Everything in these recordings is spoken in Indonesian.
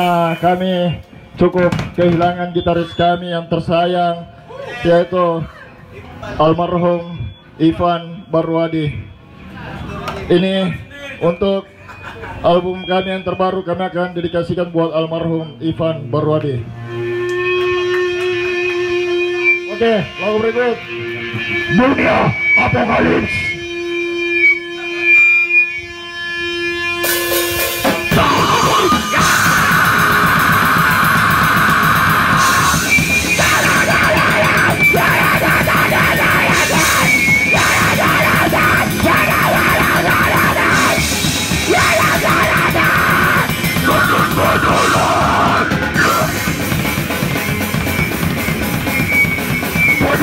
karena kami cukup kehilangan gitaris kami yang tersayang yaitu almarhum Ivan Barwadi. Ini untuk album kami yang terbaru kami akan dedikasikan buat almarhum Ivan Barwadi. Oke lagu berikut. Dunia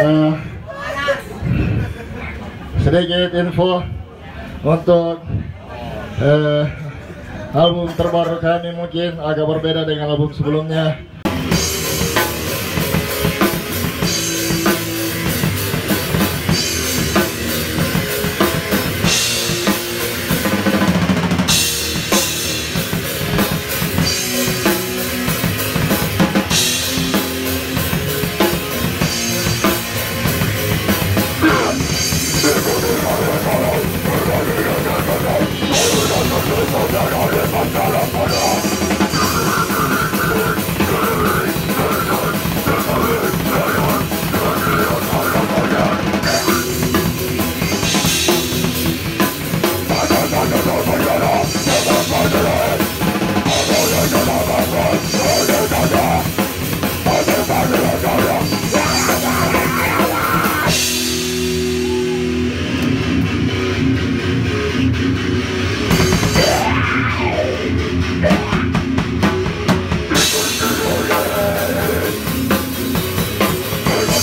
Eh, uh, should er I get in for hot dog? Eh, album terbaru kami mungkin agak berbeda dengan album sebelumnya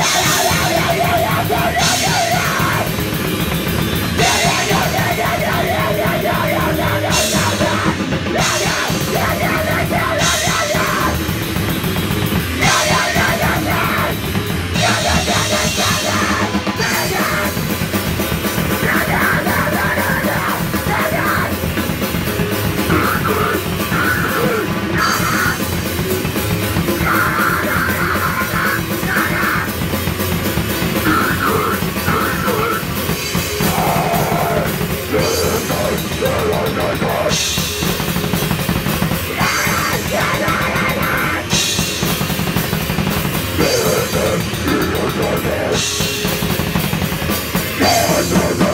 Yeah. no, no, no.